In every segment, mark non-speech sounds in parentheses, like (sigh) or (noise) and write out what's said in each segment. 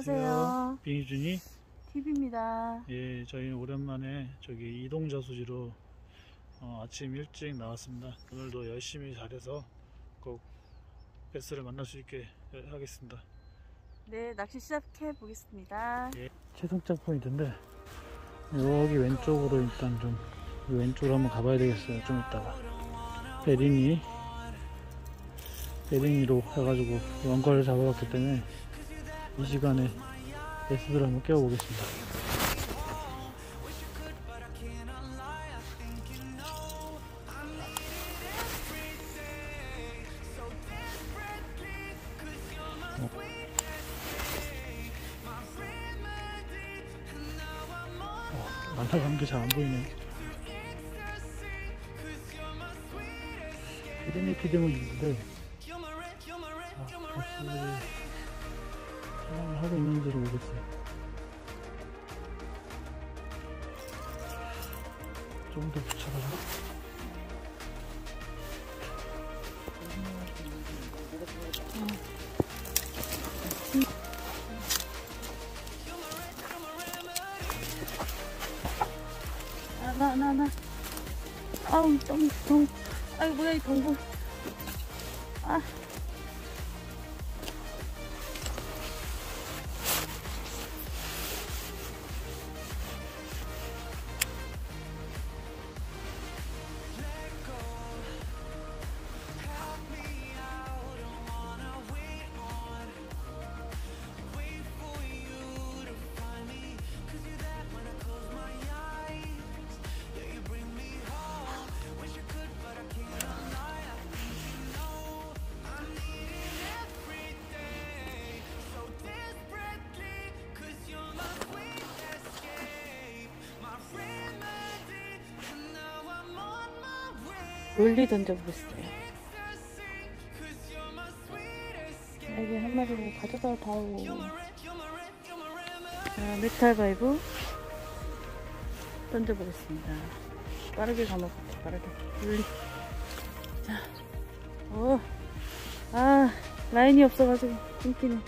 안녕하세요. 빙이준이 TV입니다. 예 저희는 오랜만에 저기 이동저수지로 어, 아침 일찍 나왔습니다 오늘도 열심히 잘해서 꼭 베스를 만날 수 있게 하겠습니다 네, 낚시 시작해 보겠습니다. 예. 최승짝 포인트인데 여기 왼쪽으로 일단 좀 왼쪽으로 한번 가봐야 되겠어요 좀 이따가 베린이 베린이로 해가지고 원거를 잡아봤기 때문에 이 시간에 베스를 한번 깨워보겠습니다 어, 날아간 게 잘 안 보이네. 피드미 피드는 있는데, 아, 하고 있는지를 모르겠어요. 좀 더 붙여가지고. 아, 나, 나, 나. 아우, 너무, 너무. 아이, 뭐야, 이 동굴. 아. 멀리 던져보겠어요. 여기 한 마리 가져다 다오. 자, metal vibe 던져보겠습니다. 빠르게 감아볼게요, 빠르게. 멀리. 자, 오. 아, 라인이 없어가지고 끊기네.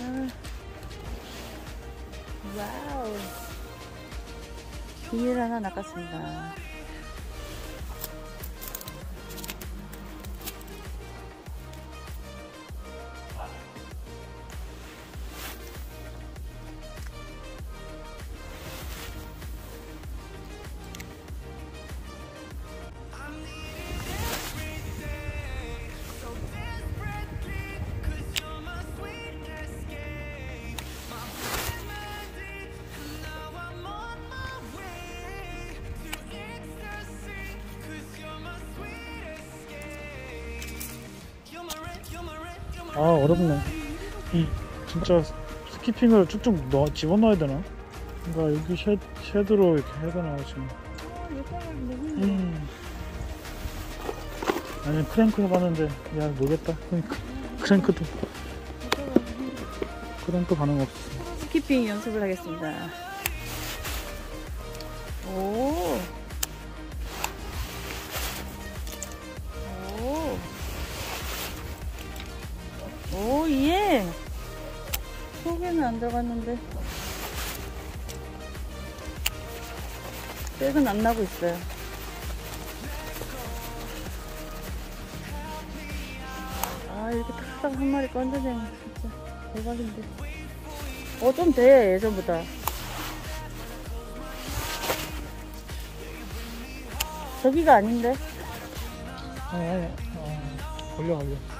아. wow. 비닐 하나 낚았습니다. 아, 어렵네. 이, 진짜 skipping을 쭉쭉 넣어, 집어넣어야 되나? 그러니까 여기 쉐, shad로 이렇게 해야 되나, 지금. 음. 아니, 크랭크 해봤는데, 야, 모르겠다. 그러니까. 크랭크도, 크랭크 반응 없었어. skipping 연습을 하겠습니다. 오. 오. 오, 예. 속에는 안 들어갔는데. 백은 안 나고 있어요. 아, 이렇게 탁탁 한 마리 건져내면 진짜 대박인데. 어, 좀 돼, 예전보다. 저기가 아닌데? 아니, 어, 걸려, 걸려.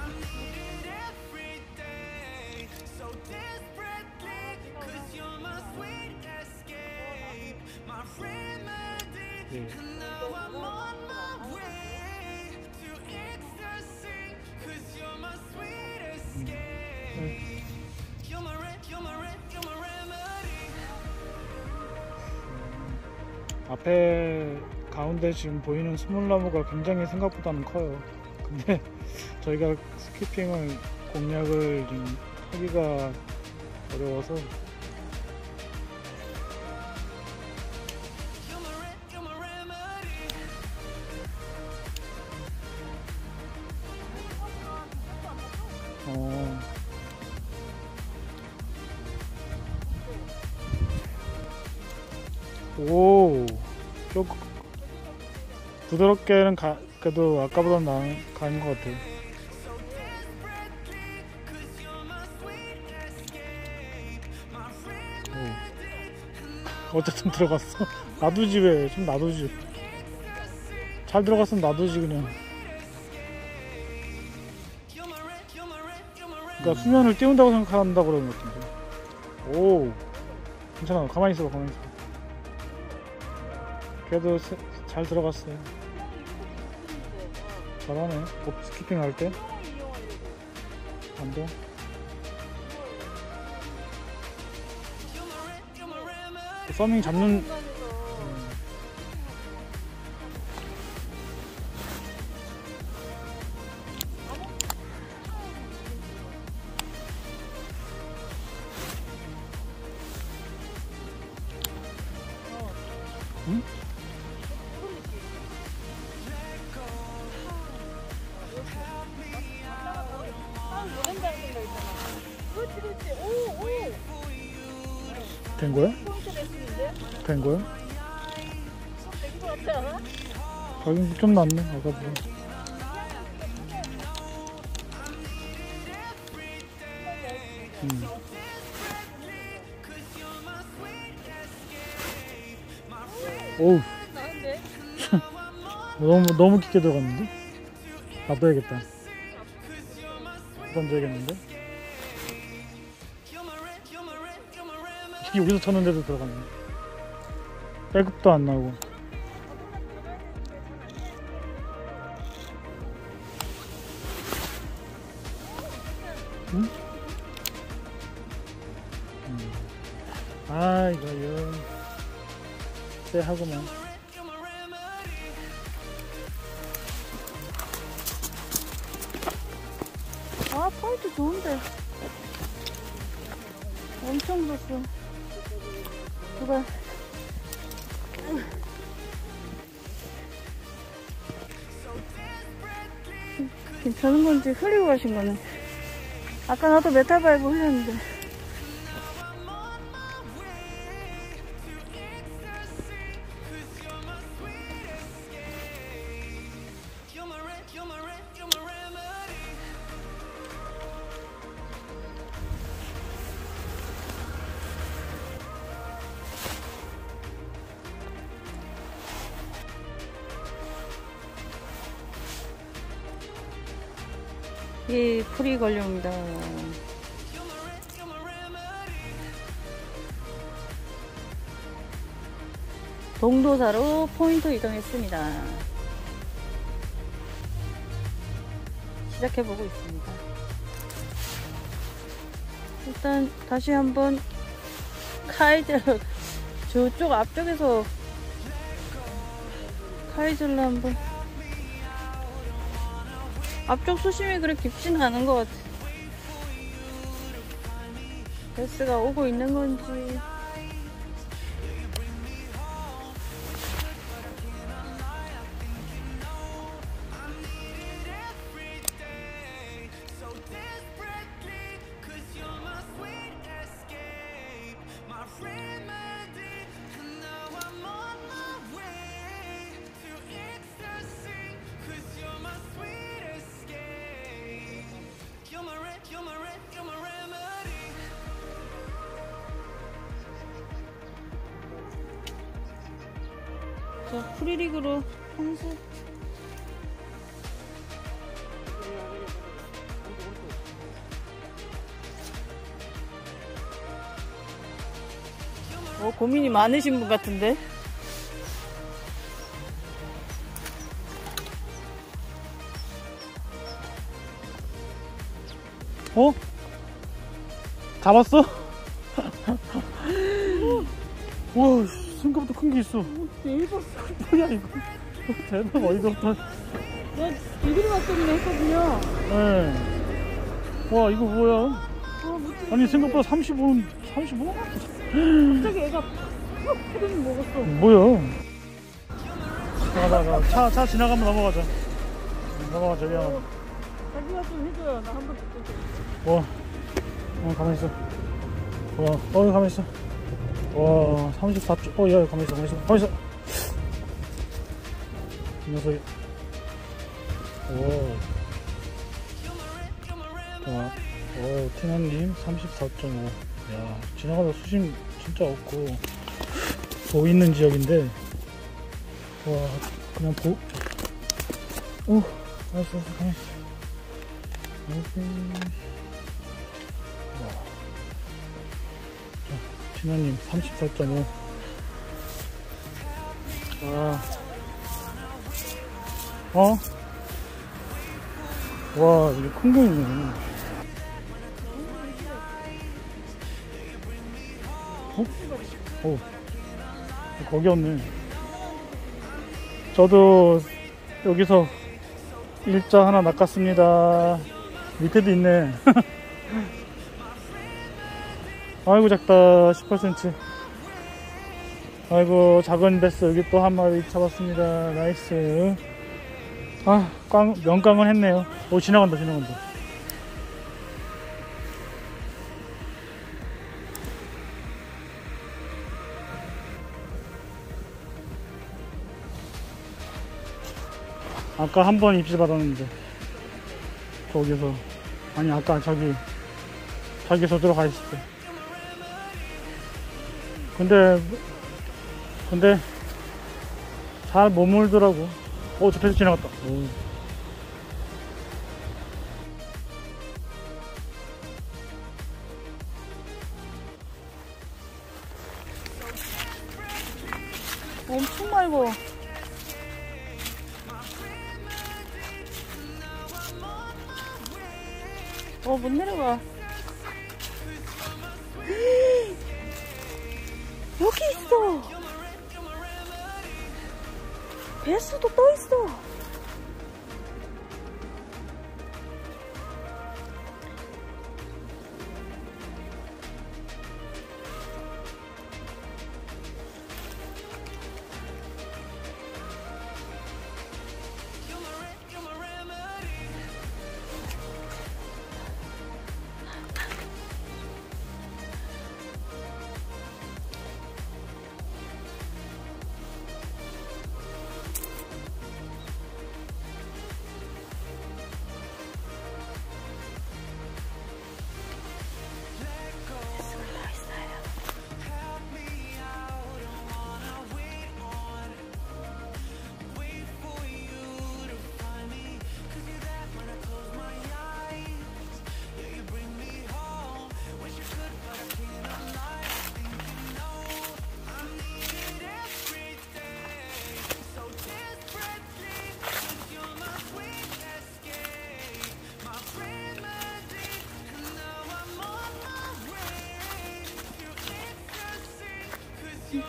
앞에 가운데 지금 보이는 스몰나무가 굉장히 생각보다는 커요. 근데 (laughs) 저희가 스키핑을 공략을 좀 하기가 어려워서 부드럽게는 가, 그래도 아까보다 나은 가는 것 같아요. 오. 어쨌든 들어갔어. (laughs) 놔두지 왜? 좀 놔두지. 잘 들어갔으면 놔두지 그냥. 그러니까 수면을 띄운다고 생각한다 그러는 것 같은데. 오, 괜찮아. 가만히 있어, 가만히 있어. 그래도 세- 잘 들어갔어요. 잘하네. 업 스키핑 할 때. 안 돼. 서밍 잡는 된 거야? 된 거야? 가긴 좀 낫네 아까보다. 음. 오우 (laughs) 너무 너무 깊게 들어갔는데? 놔둬야겠다. 던져야겠는데? 여기서 쳤는데도 들어갔네. 백업도 안 나오고. 응? 음. 아 이거 영 쎄하구만. 아 포인트 좋은데 엄청 좋어 누가 괜찮은 건지 흘리고 가신 거네. 아까 나도 메탈바이브 흘렸는데 이 풀이 걸려옵니다. 동도사로 포인트 이동했습니다. 시작해보고 있습니다. 일단 다시 한번 카이젤 저쪽 앞쪽에서 카이젤로 한번 앞쪽 수심이 그렇게 깊지는 않은 것 같아. 베스가 오고 있는 건지. 자, 프리리그로 선수. 어, 고민이 많으신 분 같은데? 어? 잡았어? (laughs) 와, 씨, 생각보다 큰 게 있어. 일본 뭐야 이거? 대박 어디서부터? 나 이리로 왔더니 했거든요. 네. 와 이거 뭐야? 아, 아니 생각보다 35는 35? 갑자기 애가 팍 헤딩 먹었어. 뭐야? 나가 차, 차 지나가면 넘어가자. 넘어가 저기 하나. 자기가 좀 해줘요. 나 한번 듣고. 어, 어 가만 있어. 어, 어 가만 있어. 와 34초. 어야 가만있어 가만있어. 가만있어. 이 녀석이. 오. 자, 오 티나님 34.5야 지나가다 수심 진짜 없고 보이는 지역인데. 와 그냥 보. 오, 알았어, 알았어, 가만있어. 아이 자, 진아님 34.5. 와. 어? 와, 이게 큰거 있네. 어? 어. 거기 없네. 저도 여기서 일자 하나 낚았습니다. 밑에도 있네. (laughs) 아이고 작다 18cm. 아이고 작은 배스 여기 또 한 마리 잡았습니다. nice. 아, 꽝, 명꽝은 했네요. 오 지나간다 지나간다. 아까 한 번 입질 받았는데 거기서 아니 아까 저기 저기 저쪽으로 가 있을 때 근데 근데 잘 못 물더라고 오 저패서 지나갔다 오. 엄청 맑어. 어, 못 내려가. 여기 있어. 배수도 떠 있어.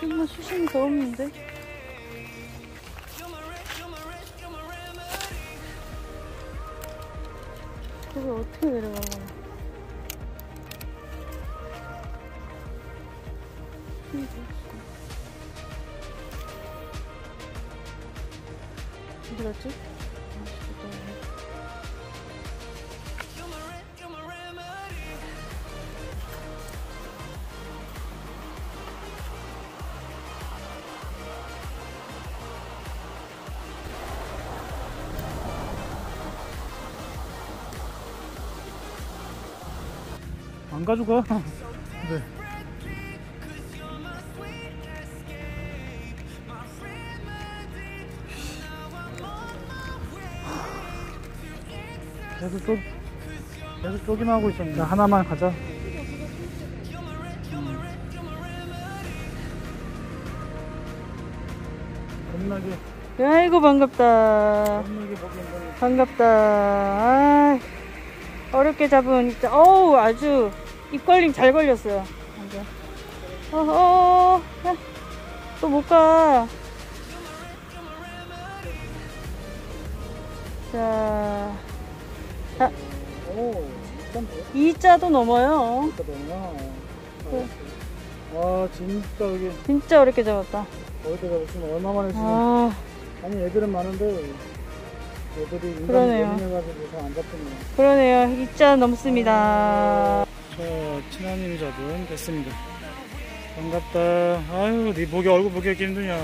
정말 수심이 더 없는데? 그걸 어떻게 내려가는 거야? 어디 갔지? 안 가져가 (laughs) 네. (sighs) 계속 쪼 계속 쪼기만 하고 있었는데 하나만 가자 음. 겁나게 아이고 반갑다. 겁나게 반갑다. 아, 어렵게 잡은 진짜 어우 아주 입걸림 잘 걸렸어요. 어허 또 못 가. 자, 오 일단 이 자도 넘어요. 네. 와 진짜 여기 진짜 어렵게 잡았다. 어디다가 무슨 얼마 만에 지금 아, 아니 애들은 많은데 애들이 그러네요. 예민해가지고 잘안 잡히네요 그러네요. 이자 넘습니다. 저 친아님이 잡은 됐습니다 반갑다. 아유, 네 보기 얼굴 보기 힘드냐.